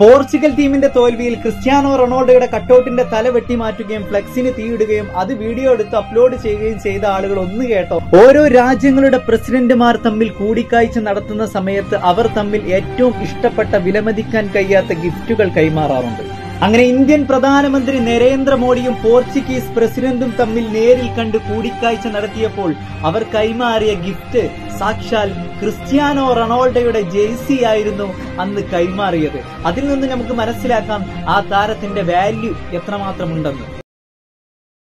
Portugal ടീമിന്റെ തോൽവിയിൽ Cristiano റൊണാൾഡോയുടെ കട്ടൌട്ടിന്റെ തല വെട്ടി മാറ്റുകയും ഫ്ലെക്സിന് തീയിടുകയും അത് വീഡിയോ എടുത്ത് അപ്ലോഡ് ചെയ്യുകയും ചെയ്ത ആളുകൾ ഒന്ന് കേട്ടോ. ഓരോ രാജ്യങ്ങളുടെ പ്രസിഡന്റുമാർ തമ്മിൽ കൂടിക്കാഴ്ച നടത്തുന്ന സമയത്ത് അവർ തമ്മിൽ ഏറ്റവും ഇഷ്ടപ്പെട്ട വിലമതിക്കാൻ കഴിയാത്ത ഗിഫ്റ്റുകൾ കൈമാറാറുണ്ട്. അങ്ങനെ ഇന്ത്യൻ പ്രധാനമന്ത്രി നരേന്ദ്രമോദിയും പോർച്ചുഗീസ് പ്രസിഡന്റും തമ്മിൽ നേരിൽ കണ്ട് കൂടിക്കാഴ്ച നടത്തിയപ്പോൾ അവർ കൈമാറിയ ഗിഫ്റ്റ് സാക്ഷാൽ ക്രിസ്ത്യാനോ റൊണാൾഡോയുടെ ജേഴ്സി ആയിരുന്നു അന്ന് കൈമാറിയത്. അതിൽ നിന്ന് നമുക്ക് മനസ്സിലാക്കാം ആ താരത്തിന്റെ വാല്യൂ എത്രമാത്രമുണ്ടെന്ന്.